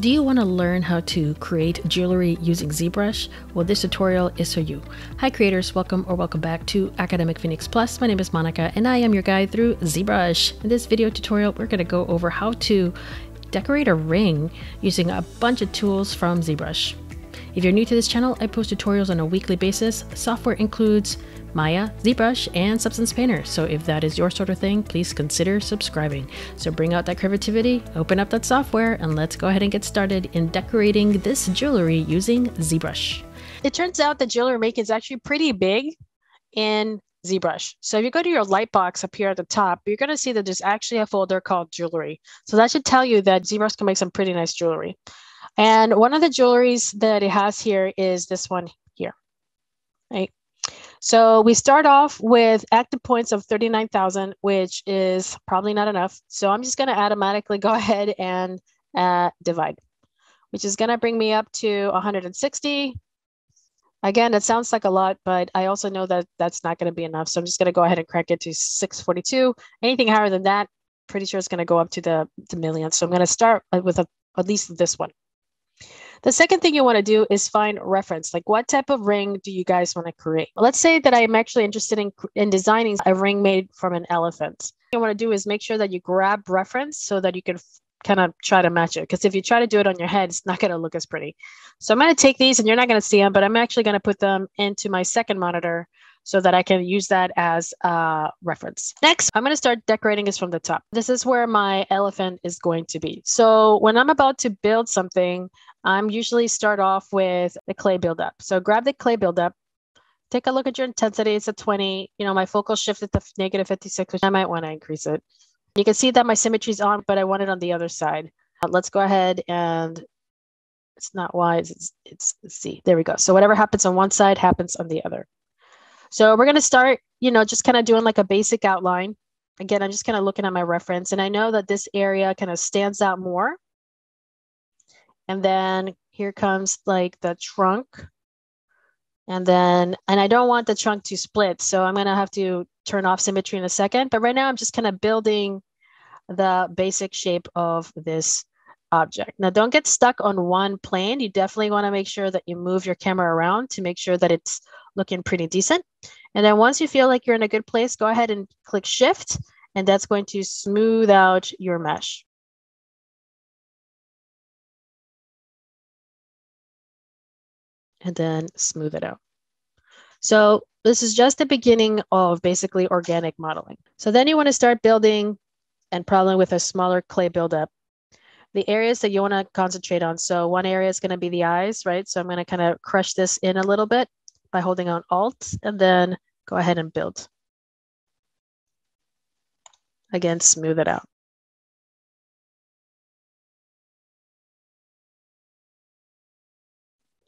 Do you want to learn how to create jewelry using ZBrush? Well, this tutorial is for you. Hi creators, welcome or welcome back to Academic Phoenix Plus. My name is Monica and I am your guide through ZBrush. In this video tutorial, we're going to go over how to decorate a ring using a bunch of tools from ZBrush. If you're new to this channel, I post tutorials on a weekly basis. Software includes Maya, ZBrush, and Substance Painter. So if that is your sort of thing, please consider subscribing. So bring out that creativity, open up that software, and let's go ahead and get started in decorating this jewelry using ZBrush. It turns out that jewelry making is actually pretty big in ZBrush. So if you go to your lightbox up here at the top, you're going to see that there's actually a folder called jewelry. So that should tell you that ZBrush can make some pretty nice jewelry. And one of the jewelries that it has here is this one here, right? So we start off with active points of 39,000, which is probably not enough. So I'm just going to automatically go ahead and uh, divide, which is going to bring me up to 160. Again, it sounds like a lot, but I also know that that's not going to be enough. So I'm just going to go ahead and crank it to 642. Anything higher than that, pretty sure it's going to go up to the, the million. So I'm going to start with a, at least this one. The second thing you want to do is find reference. Like what type of ring do you guys want to create? Let's say that I am actually interested in, in designing a ring made from an elephant. What you want to do is make sure that you grab reference so that you can kind of try to match it. Because if you try to do it on your head, it's not going to look as pretty. So I'm going to take these and you're not going to see them, but I'm actually going to put them into my second monitor so that I can use that as a reference. Next, I'm going to start decorating this from the top. This is where my elephant is going to be. So when I'm about to build something, I'm usually start off with the clay buildup. So grab the clay buildup, take a look at your intensity. It's a 20. You know, my focal shift is to negative 56, which I might want to increase it. You can see that my symmetry is on, but I want it on the other side. Uh, let's go ahead and it's not wise. it's, it's, it's. There we go. So whatever happens on one side happens on the other. So we're going to start, you know, just kind of doing like a basic outline. Again, I'm just kind of looking at my reference and I know that this area kind of stands out more. And then here comes like the trunk. And then, and I don't want the trunk to split. So I'm going to have to turn off symmetry in a second. But right now I'm just kind of building the basic shape of this object. Now don't get stuck on one plane. You definitely want to make sure that you move your camera around to make sure that it's looking pretty decent. And then once you feel like you're in a good place, go ahead and click shift and that's going to smooth out your mesh. And then smooth it out. So this is just the beginning of basically organic modeling. So then you want to start building and probably with a smaller clay buildup the areas that you want to concentrate on. So one area is going to be the eyes, right? So I'm going to kind of crush this in a little bit by holding on Alt and then go ahead and build. Again, smooth it out.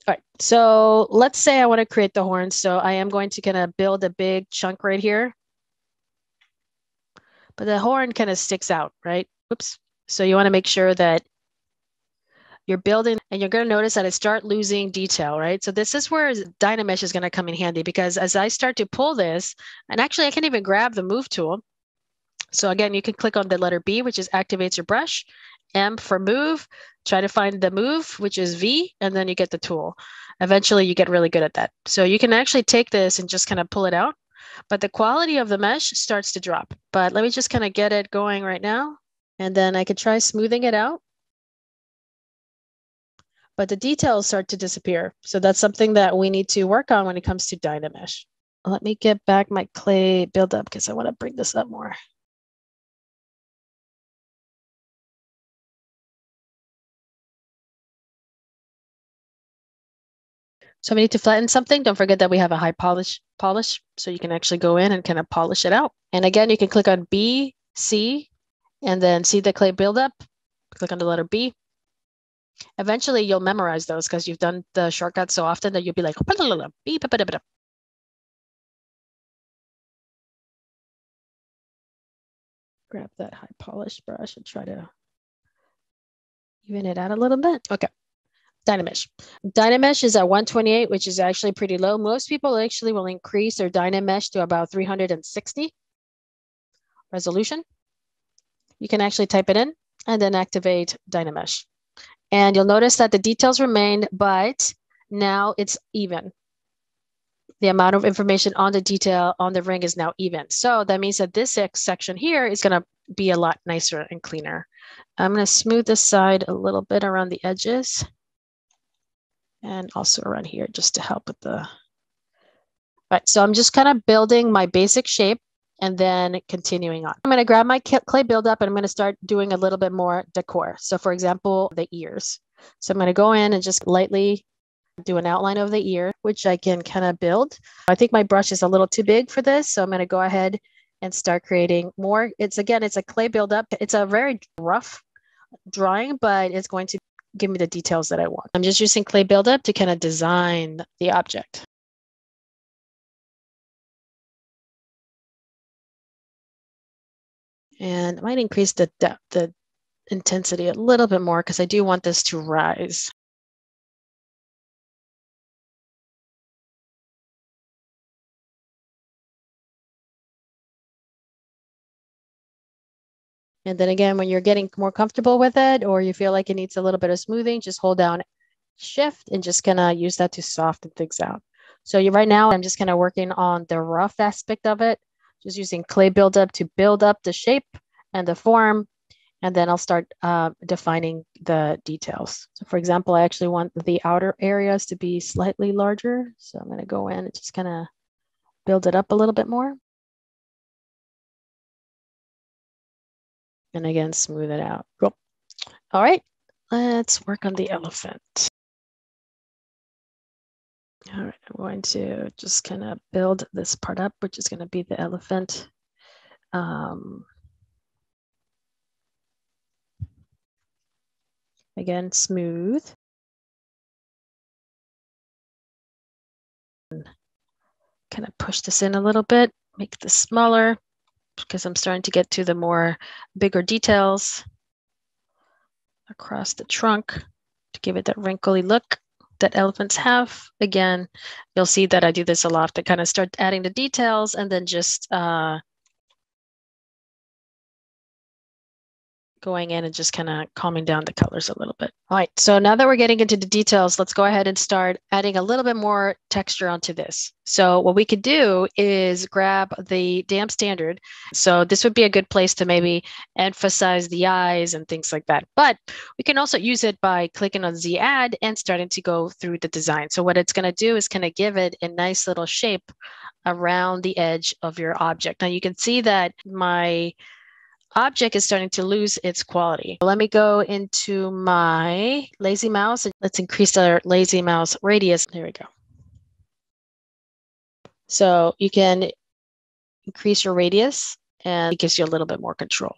All right, so let's say I want to create the horns. So I am going to kind of build a big chunk right here. But the horn kind of sticks out, right? Whoops. So you want to make sure that you're building and you're going to notice that I start losing detail, right? So this is where Dynamesh is going to come in handy because as I start to pull this, and actually I can't even grab the move tool. So again, you can click on the letter B, which is activates your brush, M for move, try to find the move, which is V, and then you get the tool. Eventually you get really good at that. So you can actually take this and just kind of pull it out, but the quality of the mesh starts to drop. But let me just kind of get it going right now. And then I could try smoothing it out. But the details start to disappear. So that's something that we need to work on when it comes to Dynamesh. Let me get back my clay buildup because I want to bring this up more. So we need to flatten something. Don't forget that we have a high polish polish, so you can actually go in and kind of polish it out. And again, you can click on B, C, and then see the clay buildup, click on the letter B. Eventually you'll memorize those because you've done the shortcuts so often that you'll be like, grab that high polish brush and try to even it out a little bit. Okay. Dynamesh. Dynamesh is at 128, which is actually pretty low. Most people actually will increase their Dynamesh to about 360 resolution you can actually type it in and then activate Dynamesh. And you'll notice that the details remained, but now it's even. The amount of information on the detail on the ring is now even. So that means that this section here is going to be a lot nicer and cleaner. I'm going to smooth this side a little bit around the edges and also around here just to help with the, right. So I'm just kind of building my basic shape and then continuing on. I'm going to grab my clay buildup and I'm going to start doing a little bit more decor. So for example, the ears. So I'm going to go in and just lightly do an outline of the ear, which I can kind of build. I think my brush is a little too big for this. So I'm going to go ahead and start creating more. It's again, it's a clay buildup. It's a very rough drawing, but it's going to give me the details that I want. I'm just using clay buildup to kind of design the object. And I might increase the depth, the intensity a little bit more because I do want this to rise. And then again, when you're getting more comfortable with it or you feel like it needs a little bit of smoothing, just hold down shift and just kind of use that to soften things out. So you, right now, I'm just kind of working on the rough aspect of it, just using clay buildup to build up the shape and the form. And then I'll start uh, defining the details. So for example, I actually want the outer areas to be slightly larger. So I'm going to go in and just kind of build it up a little bit more. And again, smooth it out. Cool. All right, let's work on the elephant. All right, I'm going to just kind of build this part up, which is going to be the elephant. Um, again, smooth. Kind of push this in a little bit, make this smaller because I'm starting to get to the more bigger details across the trunk to give it that wrinkly look that elephants have. Again, you'll see that I do this a lot to kind of start adding the details and then just uh, going in and just kind of calming down the colors a little bit. All right, so now that we're getting into the details, let's go ahead and start adding a little bit more texture onto this. So what we could do is grab the dam standard. So this would be a good place to maybe emphasize the eyes and things like that. But we can also use it by clicking on Z add and starting to go through the design. So what it's gonna do is kind of give it a nice little shape around the edge of your object. Now you can see that my object is starting to lose its quality. Let me go into my lazy mouse and let's increase our lazy mouse radius. There we go. So you can increase your radius and it gives you a little bit more control.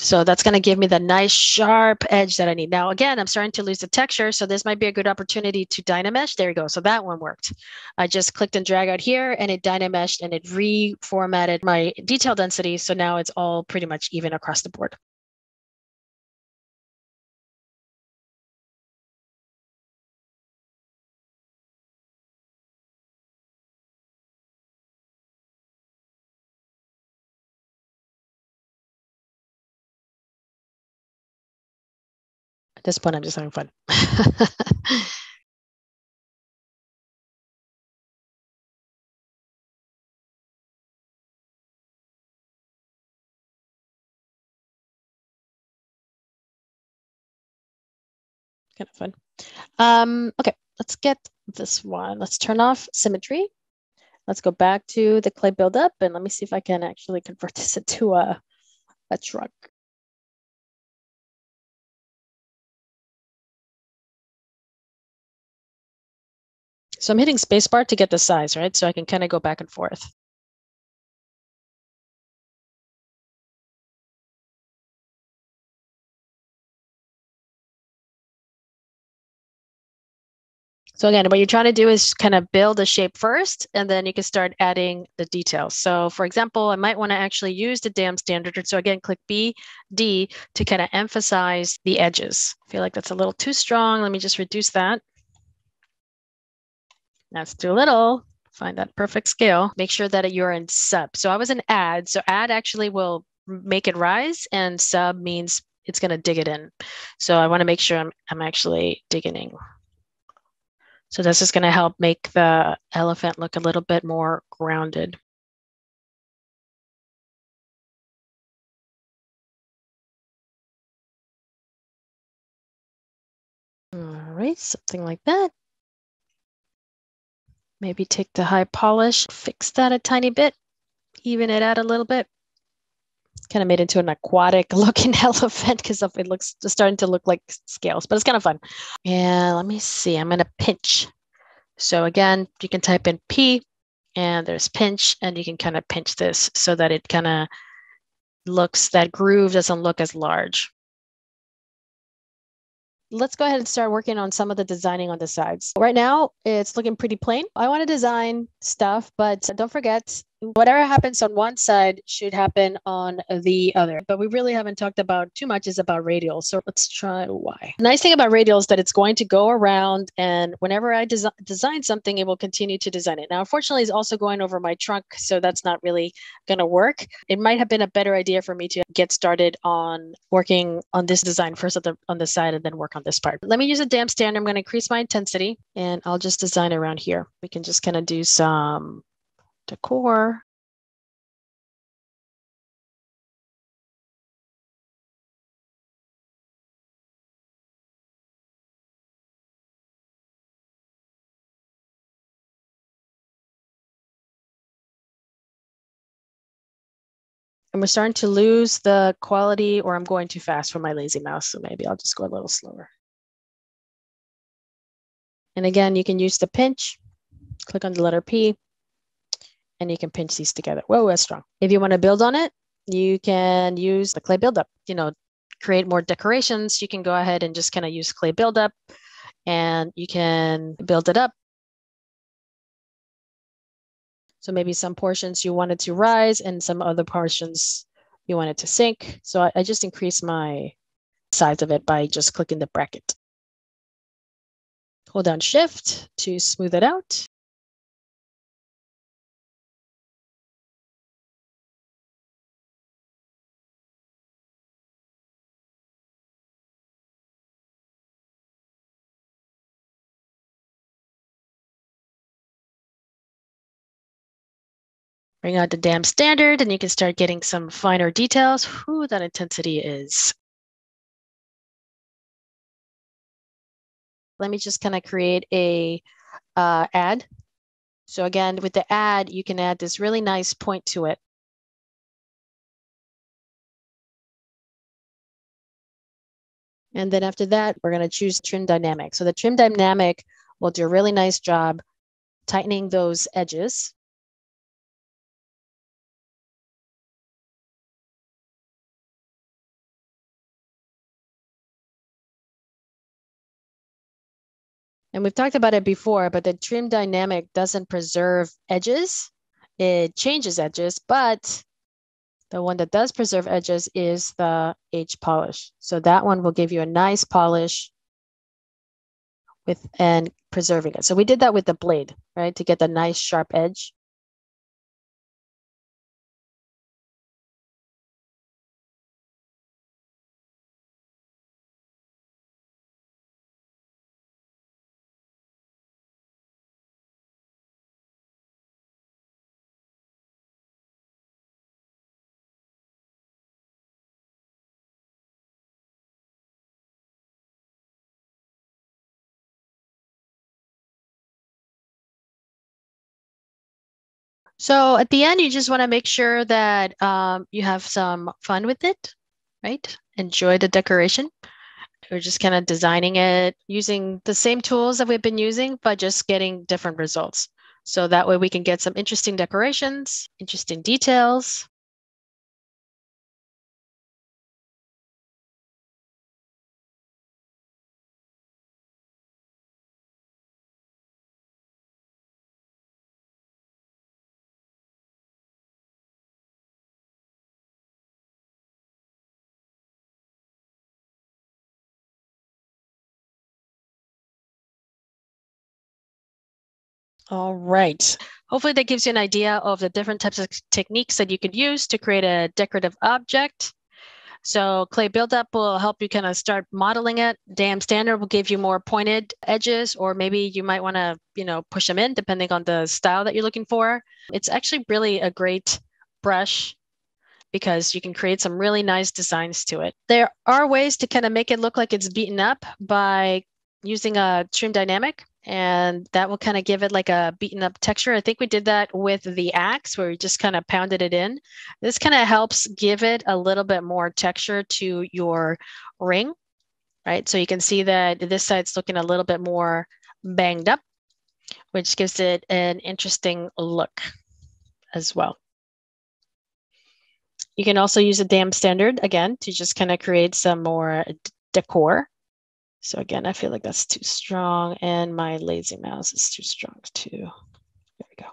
So that's going to give me the nice sharp edge that I need. Now, again, I'm starting to lose the texture. So this might be a good opportunity to Dynamesh. There you go. So that one worked. I just clicked and drag out here and it Dynameshed and it reformatted my detail density. So now it's all pretty much even across the board. This point, I'm just having fun. kind of fun. Um, okay, let's get this one. Let's turn off symmetry. Let's go back to the clay buildup and let me see if I can actually convert this into a, a trunk. So I'm hitting spacebar to get the size, right? So I can kind of go back and forth. So again, what you're trying to do is kind of build a shape first, and then you can start adding the details. So for example, I might want to actually use the dam standard. So again, click B, D to kind of emphasize the edges. I feel like that's a little too strong. Let me just reduce that. That's too little. Find that perfect scale. Make sure that you're in sub. So I was in add. So add actually will make it rise, and sub means it's going to dig it in. So I want to make sure I'm, I'm actually digging in. So this is going to help make the elephant look a little bit more grounded. All right, something like that. Maybe take the high polish, fix that a tiny bit, even it out a little bit. Kind of made into an aquatic looking elephant because it looks starting to look like scales, but it's kind of fun. And let me see, I'm going to pinch. So again, you can type in P and there's pinch, and you can kind of pinch this so that it kind of looks, that groove doesn't look as large let's go ahead and start working on some of the designing on the sides. Right now, it's looking pretty plain. I want to design stuff, but don't forget whatever happens on one side should happen on the other. But we really haven't talked about too much is about radials. So let's try why. The nice thing about radials is that it's going to go around and whenever I des- design something, it will continue to design it. Now, unfortunately, it's also going over my trunk. So that's not really going to work. It might have been a better idea for me to get started on working on this design first on the, on the side and then work on this part. Let me use a dam standard. I'm going to increase my intensity and I'll just design around here. We can just kind of do some decor. And we're starting to lose the quality or I'm going too fast for my lazy mouse. So maybe I'll just go a little slower. And again, you can use the pinch, click on the letter P, and you can pinch these together. Whoa, that's strong. If you want to build on it, you can use the clay buildup, you know, create more decorations. You can go ahead and just kind of use clay buildup and you can build it up. So maybe some portions you wanted to rise and some other portions you wanted to sink. So I, I just increase my size of it by just clicking the bracket. Hold down shift to smooth it out. Bring out the dam standard and you can start getting some finer details who that intensity is. Let me just kind of create a uh, add. So again, with the add, you can add this really nice point to it. And then after that, we're going to choose trim dynamic. So the trim dynamic will do a really nice job tightening those edges. And we've talked about it before, but the trim dynamic doesn't preserve edges. It changes edges, but the one that does preserve edges is the H polish. So that one will give you a nice polish with and preserving it. So we did that with the blade, right? To get the nice sharp edge. So at the end, you just want to make sure that um, you have some fun with it, right? Enjoy the decoration. We're just kind of designing it using the same tools that we've been using, but just getting different results. So that way we can get some interesting decorations, interesting details, All right. Hopefully that gives you an idea of the different types of techniques that you could use to create a decorative object. So clay buildup will help you kind of start modeling it. Dam standard will give you more pointed edges, or maybe you might want to, you know, push them in depending on the style that you're looking for. It's actually really a great brush because you can create some really nice designs to it. There are ways to kind of make it look like it's beaten up by using a trim dynamic and that will kind of give it like a beaten up texture. I think we did that with the axe where we just kind of pounded it in. This kind of helps give it a little bit more texture to your ring, right? So you can see that this side's looking a little bit more banged up, which gives it an interesting look as well. You can also use a dam standard again to just kind of create some more decor. So again, I feel like that's too strong and my lazy mouse is too strong too. There we go.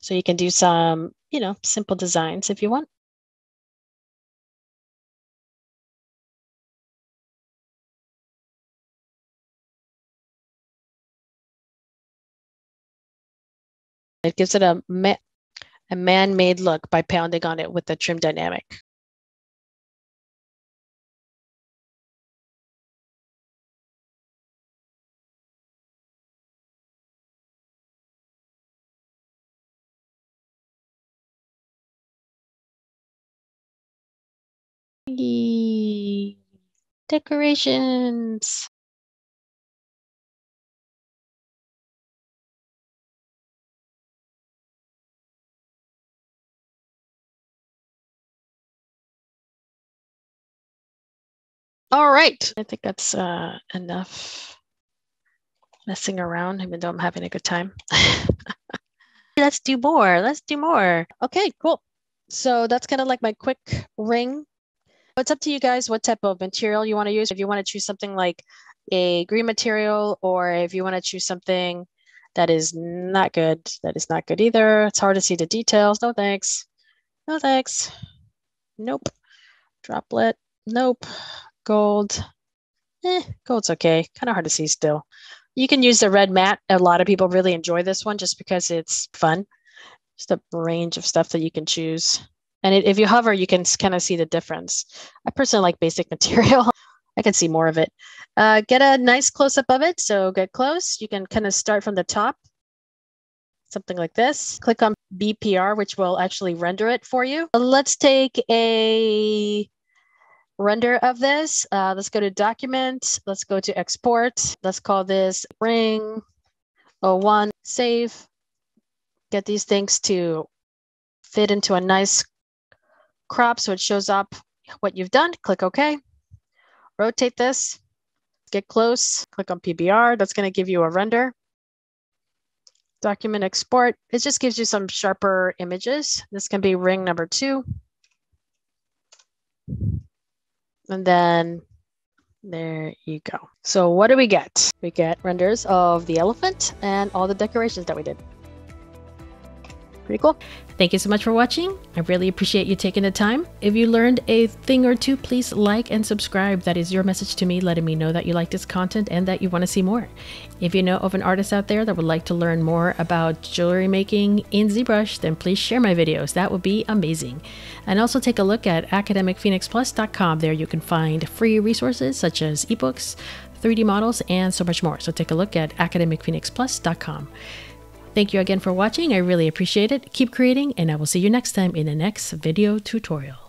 So you can do some, you know, simple designs if you want. It gives it a a man-made look by pounding on it with the trim dynamic. Decorations. All right. I think that's uh, enough messing around, even though I'm having a good time. Let's do more. Let's do more. Okay, cool. So that's kind of like my quick ring. It's up to you guys what type of material you want to use. If you want to choose something like a green material, or if you want to choose something that is not good, that is not good either. It's hard to see the details. No thanks. No thanks. Nope. Droplet. Nope gold. Eh, gold's okay. Kind of hard to see still. You can use the red mat. A lot of people really enjoy this one just because it's fun. Just a range of stuff that you can choose. And it, if you hover, you can kind of see the difference. I personally like basic material. I can see more of it. Uh, get a nice close up of it. So get close. You can kind of start from the top, something like this. Click on BPR, which will actually render it for you. Let's take a render of this. Uh, let's go to document. Let's go to export. Let's call this ring 01 save. Get these things to fit into a nice crop so it shows up what you've done. Click OK. Rotate this. Get close. Click on PBR. That's going to give you a render. Document export. It just gives you some sharper images. This can be ring number two. And then there you go. So what do we get? We get renders of the elephant and all the decorations that we did. Pretty cool. Thank you so much for watching. I really appreciate you taking the time. If you learned a thing or two, please like and subscribe. That is your message to me, letting me know that you like this content and that you want to see more. If you know of an artist out there that would like to learn more about jewelry making in ZBrush, then please share my videos. That would be amazing. And also take a look at academicphoenixplus.com. There you can find free resources such as ebooks, 3D models, and so much more. So take a look at academicphoenixplus.com. Thank you again for watching. I really appreciate it. Keep creating, and I will see you next time in the next video tutorial.